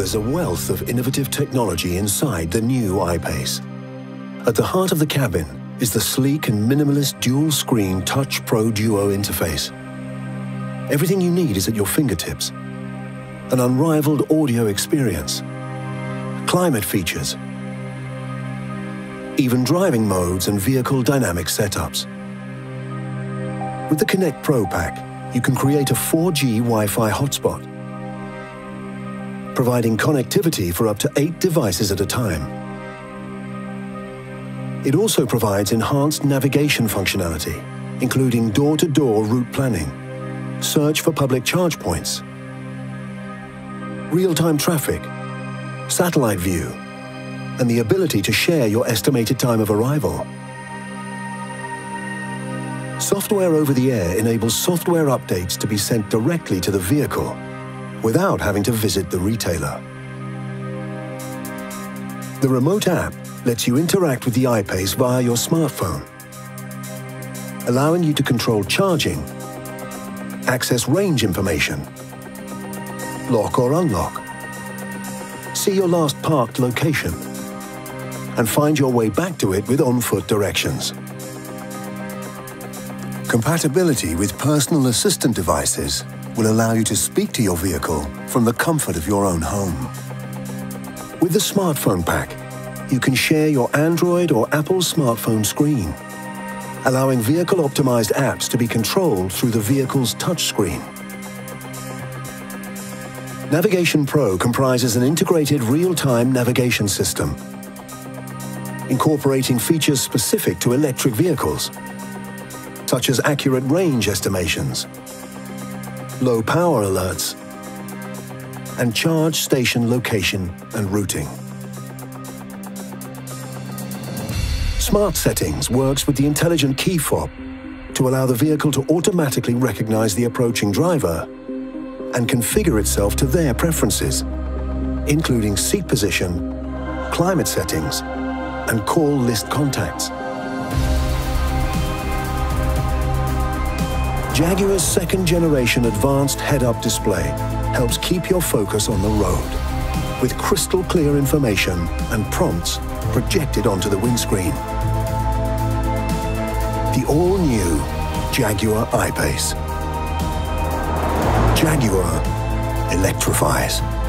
there's a wealth of innovative technology inside the new I-Pace. At the heart of the cabin is the sleek and minimalist dual-screen Touch Pro Duo interface. Everything you need is at your fingertips. An unrivaled audio experience, climate features, even driving modes and vehicle dynamic setups. With the Connect Pro pack, you can create a 4G Wi-Fi hotspot, providing connectivity for up to eight devices at a time. It also provides enhanced navigation functionality, including door-to-door -door route planning, search for public charge points, real-time traffic, satellite view, and the ability to share your estimated time of arrival. Software over the air enables software updates to be sent directly to the vehicle without having to visit the retailer. The remote app lets you interact with the I-Pace via your smartphone, allowing you to control charging, access range information, lock or unlock, see your last parked location, and find your way back to it with on-foot directions. Compatibility with personal assistant devices will allow you to speak to your vehicle from the comfort of your own home. With the smartphone pack, you can share your Android or Apple smartphone screen, allowing vehicle-optimized apps to be controlled through the vehicle's touchscreen. Navigation Pro comprises an integrated real-time navigation system, incorporating features specific to electric vehicles, such as accurate range estimations, low power alerts, and charge station location and routing. Smart Settings works with the intelligent key fob to allow the vehicle to automatically recognize the approaching driver and configure itself to their preferences, including seat position, climate settings, and call list contacts. Jaguar's second generation advanced head-up display helps keep your focus on the road with crystal clear information and prompts projected onto the windscreen. The all-new Jaguar I-Pace. Jaguar electrifies.